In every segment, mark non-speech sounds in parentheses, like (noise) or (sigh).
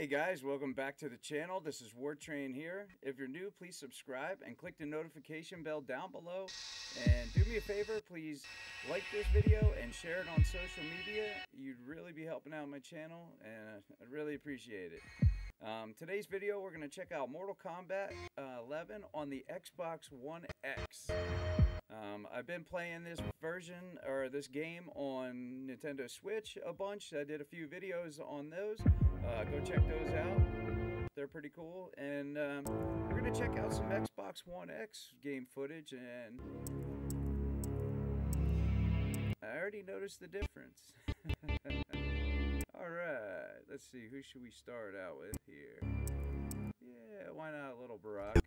Hey guys, welcome back to the channel. This is War Train here. If you're new, please subscribe and click the notification bell down below. And do me a favor, please like this video and share it on social media. You'd really be helping out my channel, and I'd really appreciate it. Um, today's video, we're going to check out Mortal Kombat uh, 11 on the Xbox One X. Um, I've been playing this version or this game on Nintendo Switch a bunch. I did a few videos on those. Uh, go check those out. They're pretty cool. And um, we're going to check out some Xbox One X game footage. And I already noticed the difference. (laughs) Alright, let's see. Who should we start out with here? Yeah, why not a little Baraka?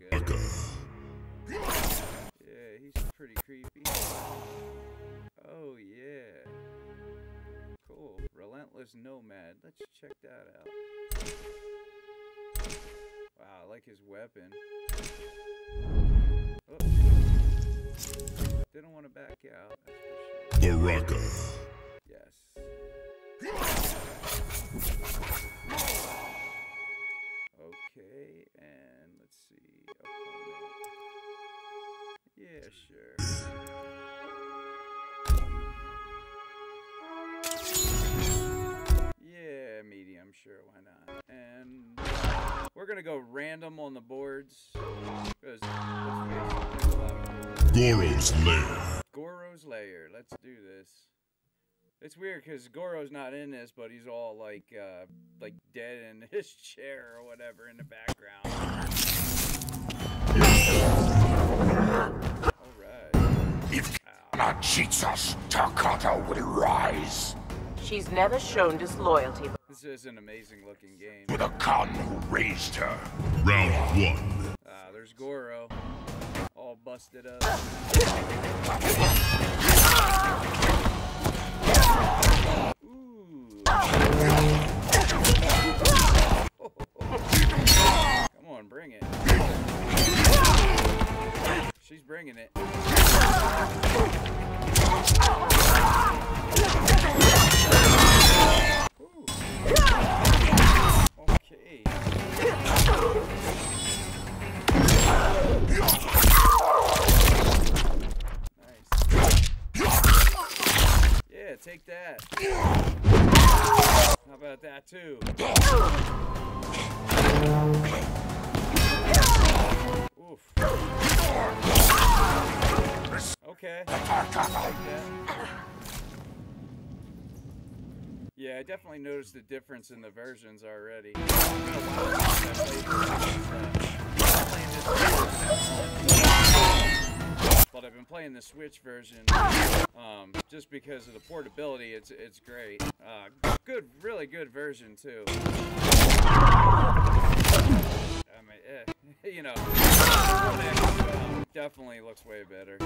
Yeah, he's pretty creepy. Oh, yeah. Relentless Nomad. Let's check that out. Wow, I like his weapon. Oh. Didn't want to back out. Yes. Okay, and let's see. Yeah, sure. Sure, why not? And we're gonna go random on the boards. Goro's lair. Goro's lair. Let's do this. It's weird because Goro's not in this, but he's all like, uh, like dead in (laughs) his chair or whatever in the background. Alright. If Anna cheats us, Tarkata will rise. She's never shown disloyalty. This is an amazing looking game. To the Khan who raised her. Round one. Ah, there's Goro. All busted up. Ooh. Come on, bring it. She's bringing it. Take that. How about that too? Oof. Okay. Yeah, I definitely noticed the difference in the versions already. I've been playing the Switch version um, just because of the portability. It's it's great. Uh, good, really good version too. I mean, eh, (laughs) you know, definitely looks way better.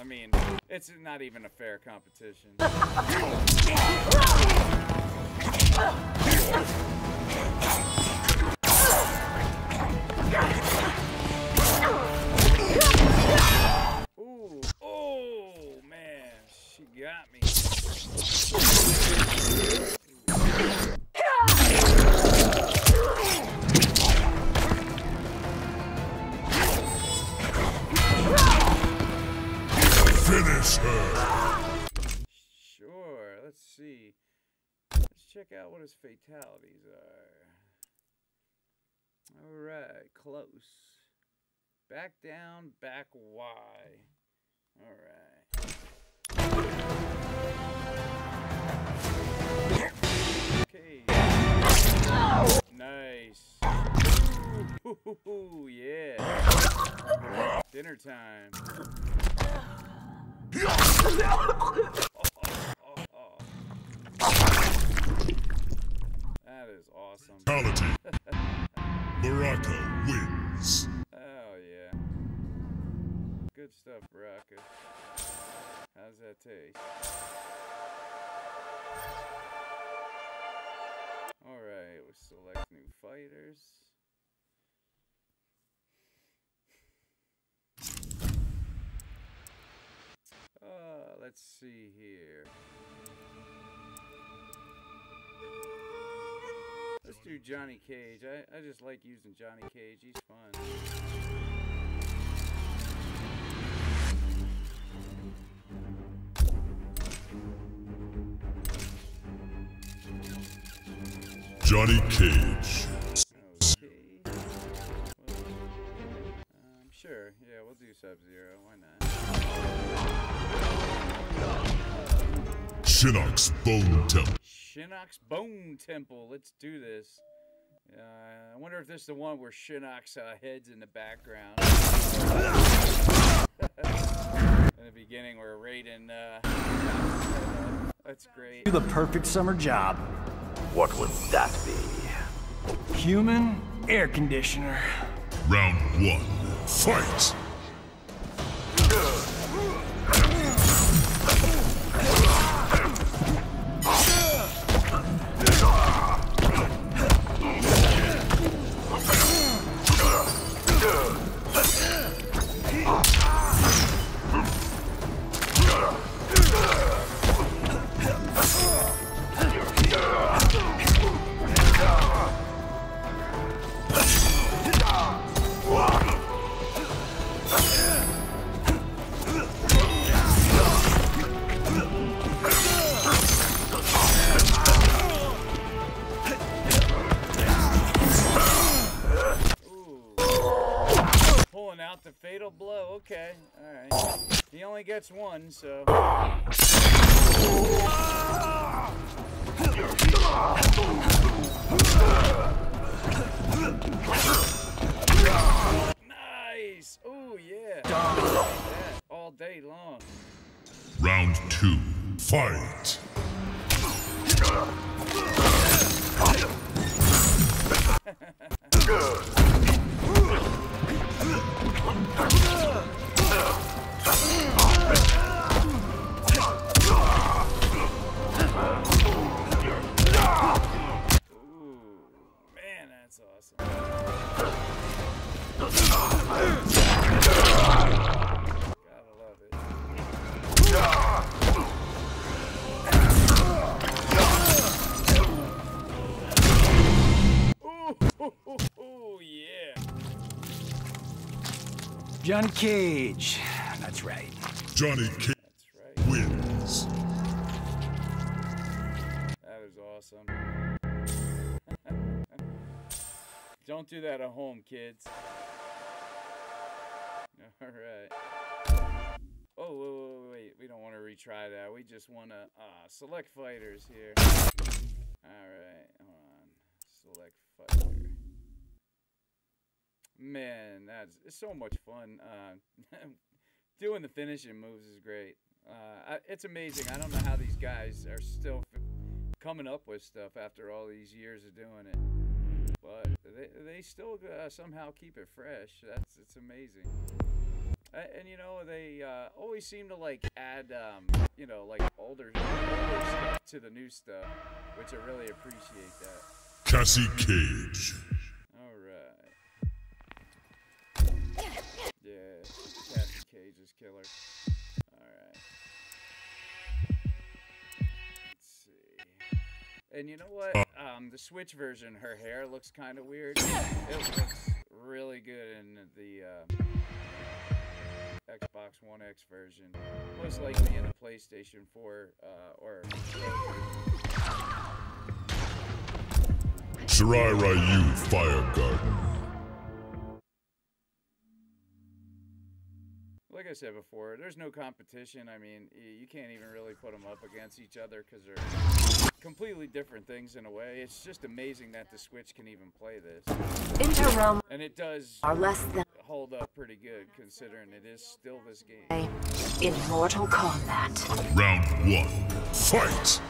I mean, it's not even a fair competition. She got me. Finish her. Sure, let's see. Let's check out what his fatalities are. Alright, close. Back down, back Y. Alright. Okay. Nice. Ooh, (laughs) yeah. Dinner time. That is awesome. Baraka wins. Oh yeah. Good stuff, Baraka. How's that taste? Alright, we select new fighters. Uh, let's see here. Let's do Johnny Cage. I, I just like using Johnny Cage. He's fun. Johnny Cage. Okay. Well, um, sure. Yeah, we'll do Sub Zero. Why not? Shinnok's Bone Temple. Shinnok's Bone Temple. Let's do this. Uh, I wonder if this is the one where Shinnok's uh, head's in the background. (laughs) in the beginning, where Raiden. Uh, (laughs) that's great. Do the perfect summer job. What would that be? Human air conditioner. Round one. Fight! Gets one, so. Nice. Oh, yeah. All day long. Round two. Fight! Ooh. (laughs) Johnny Cage. That's right. Johnny Cage right. wins. That is awesome. (laughs) Don't do that at home, kids. (laughs) All right. Oh, wait, wait, wait. We don't want to retry that. We just want to uh, select fighters here. All right. Hold on. Select fighter. Man, that's it's so much fun. Uh, (laughs) doing the finishing moves is great. Uh, I, it's amazing. I don't know how these guys are still f- coming up with stuff after all these years of doing it. But they, they still uh, somehow keep it fresh. That's it's amazing. And, you know they uh, always seem to like add um, you know like older, older stuff to the new stuff, which I really appreciate that. Cassie Cage. All right. Yeah, Cassie Cage is killer. All right. Let's see. And you know what? Um, the Switch version, her hair looks kind of weird. It looks really good in the uh, Xbox One X version. Most likely in the PlayStation 4 uh, or. Shirai Ryu Fire Garden. Like I said before, there's no competition. I mean, you can't even really put them up against each other because they're completely different things in a way. It's just amazing that the Switch can even play this. Interrealm And it does are less than hold up pretty good considering it is still this game. a in Mortal Kombat. Round one. Fight!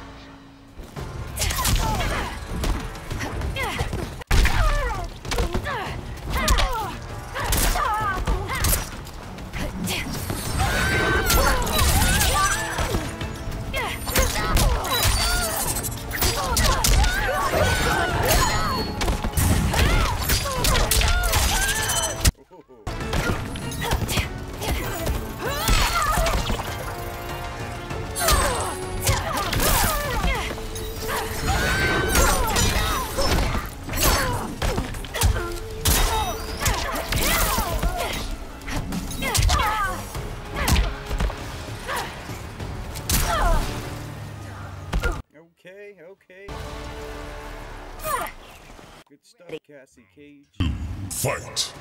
Cage. Fight.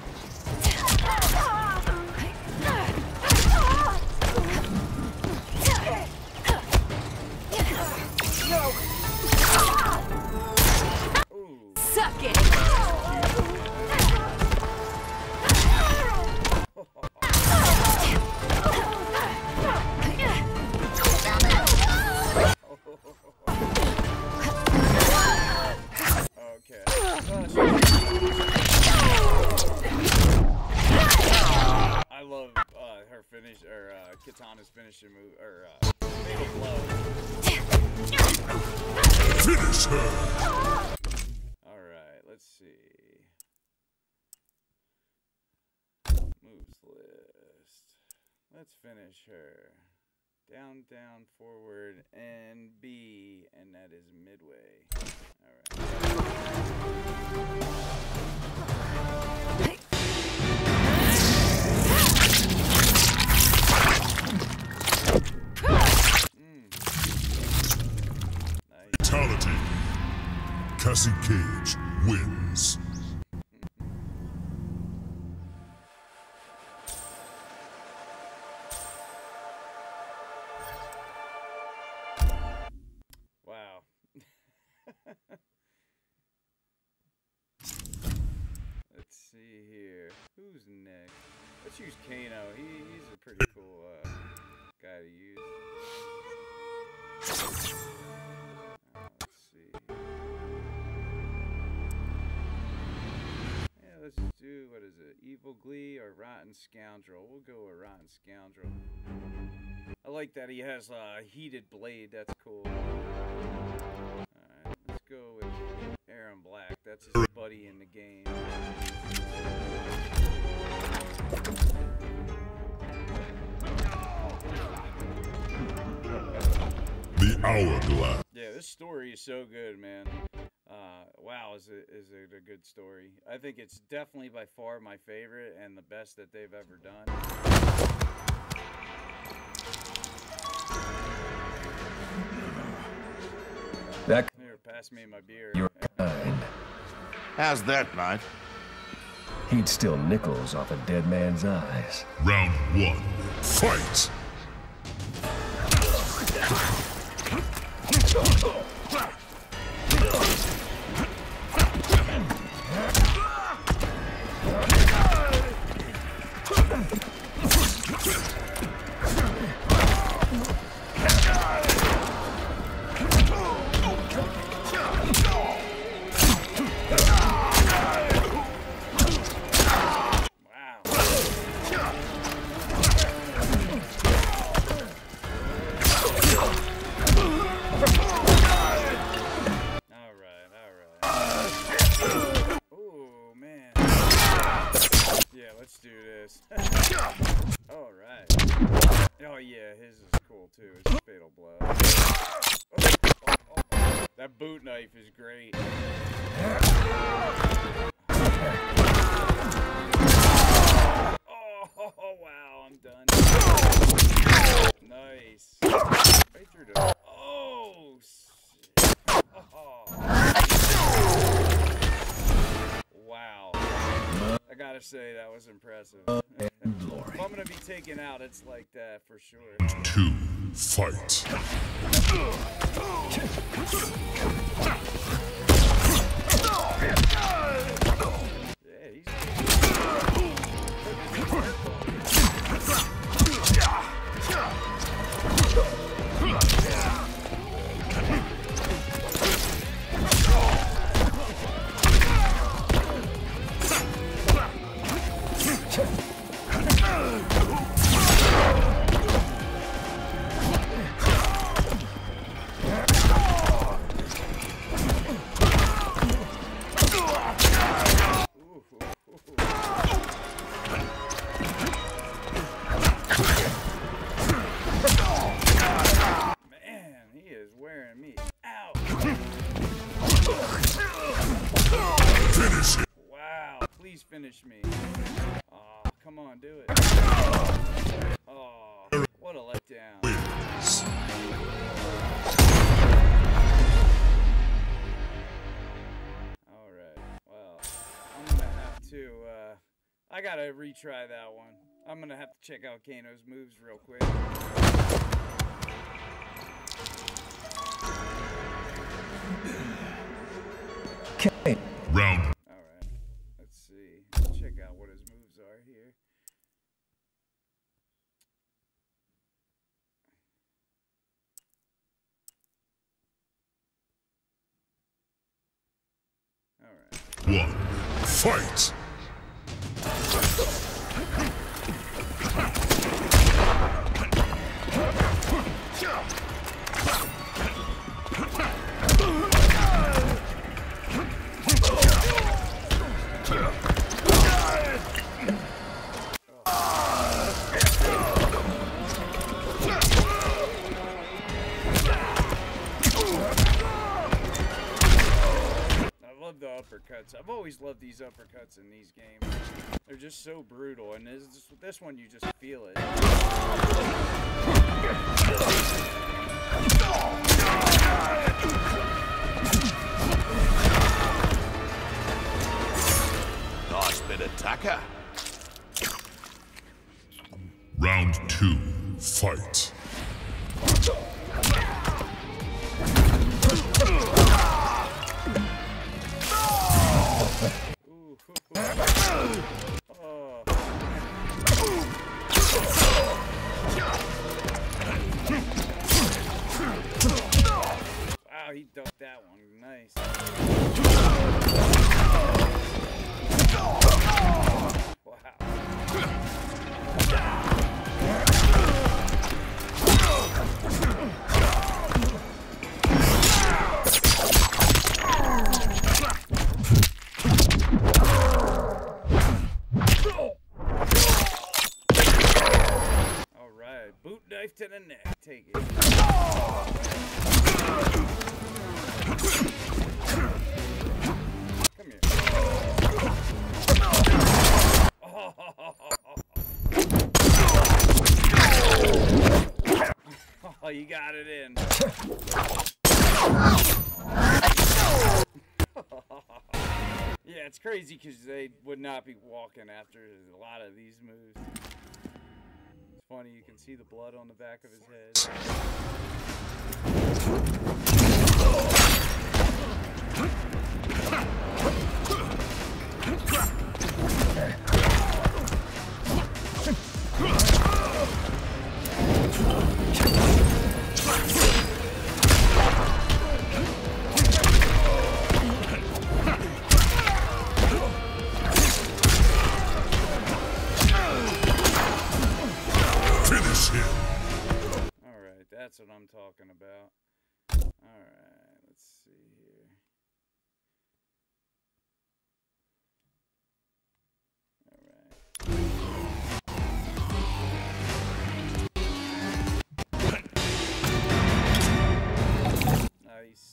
Her finish or uh, Kitana's finishing move or uh, fatal blow. Finish her. All right, let's see. Moves list. Let's finish her. Down, down, forward, and B, and that is midway. All right. Fatality. Cassie Cage wins. Wow. (laughs) Let's see here. Who's next? Let's use Kano. He, Glee or Rotten Scoundrel? We'll go with Rotten Scoundrel. I like that he has a heated blade. That's cool. Alright, let's go with Erron Black. That's his buddy in the game. The Hourglass. Yeah, this story is so good, man. Uh, wow, is it is it a good story? I think it's definitely by far my favorite and the best that they've ever done. That Here, pass me my beer. your kind. How's that, mate? He'd steal nickels off a dead man's eyes. Round one. Fight. (laughs) say, that was impressive. if I'm gonna be taken out, it's like that for sure. Two. Fight. (laughs) I retry that one. I'm gonna have to check out Kano's moves real quick. Okay. Round Alright. Let's see. Let's check out what his moves are here. Alright. one. Fight! Love the uppercuts. I've always loved these uppercuts in these games. They're just so brutal, and this this one you just feel it. Nice bit of tucker. Round two. Fight! Wow, he ducked that one. Nice. Got it in. (laughs) yeah, it's crazy because they would not be walking after a lot of these moves. It's funny, you can see the blood on the back of his head. That's what I'm talking about. All right, let's see here. All right. (laughs) Nice.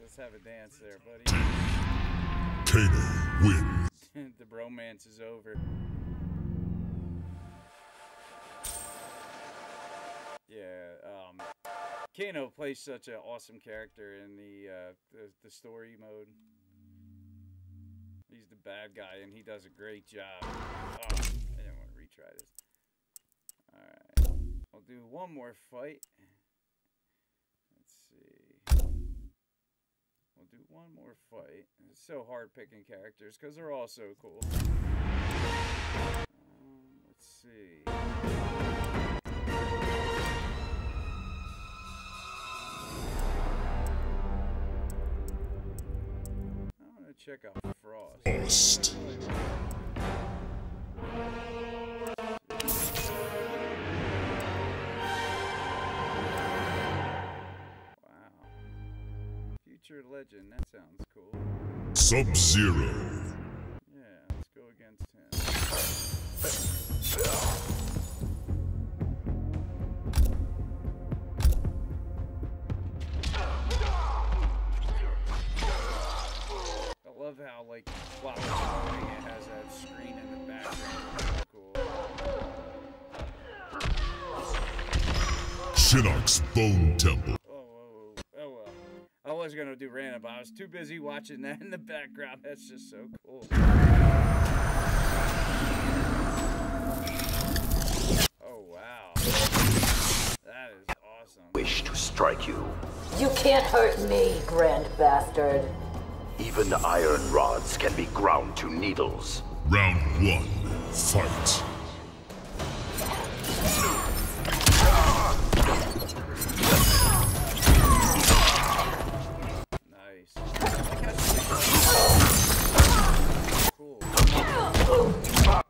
Let's have a dance there, buddy. Wins. (laughs) the bromance is over. Yeah, um, Kano plays such an awesome character in the, uh, the the story mode. He's the bad guy, and he does a great job. Oh, I didn't want to retry this. All right, I'll do one more fight. Let's see. We'll do one more fight. It's so hard picking characters because they're all so cool. Um, let's see. I'm gonna check out Frost. Lost. Future legend. That sounds cool. Sub Zero. Yeah, let's go against him. I love how, like, while it's moving, it has that screen in the background. Cool. Shinnok's Bone Temple. I was gonna do random, but I was too busy watching that in the background. That's just so cool. Oh wow. That is awesome. Wish to strike you. You can't hurt me, grand bastard. Even iron rods can be ground to needles. Round one, fight.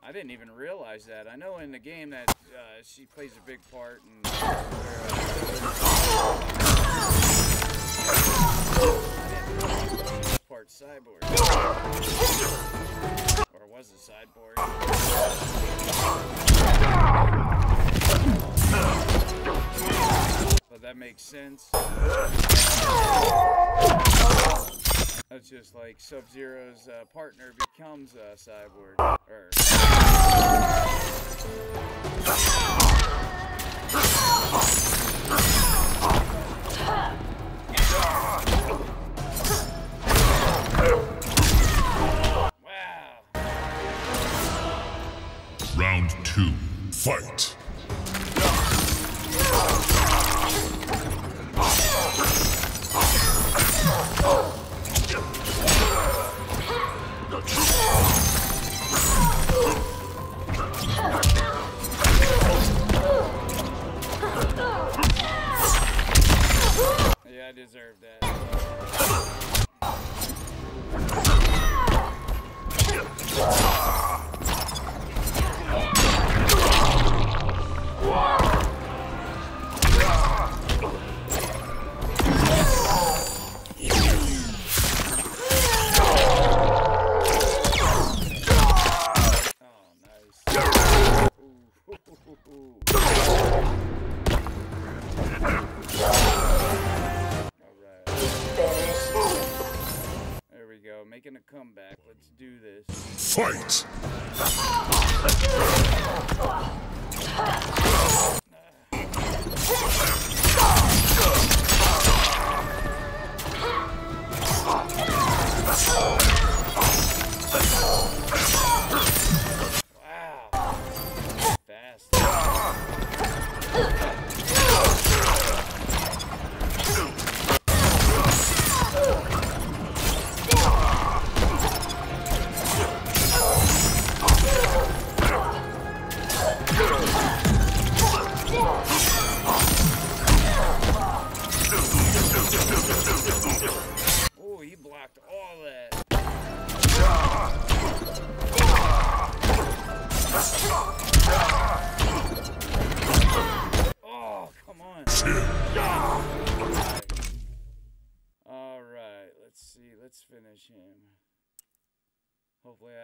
I didn't even realize that. I know in the game that uh, she plays a big part in. Part cyborg. Or was a cyborg. But that makes sense. That's just like Sub Zero's uh, partner becomes a cyborg. Or, wow. Round two, fight. Fight!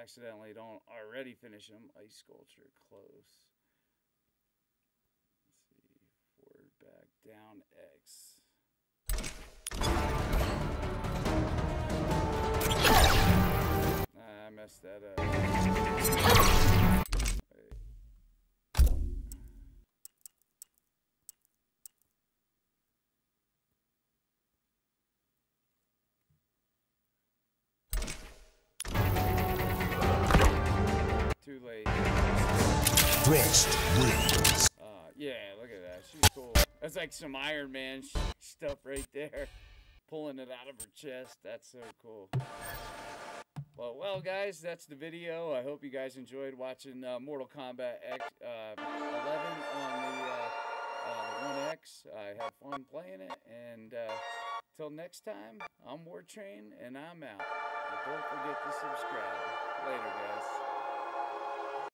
Accidentally don't already finish them. Ice sculpture close. Let's see. Forward, back, down, X. Nah, I messed that up. Too late. Frost wins. Uh, yeah, look at that. She's cool. That's like some Iron Man sh- stuff right there. (laughs) Pulling it out of her chest. That's so cool. Well, well, guys, that's the video. I hope you guys enjoyed watching uh, Mortal Kombat X, uh, 11 on the, uh, uh, the One X. I had fun playing it, and uh, till next time, I'm War Train, and I'm out. Don't forget to subscribe. Later, guys.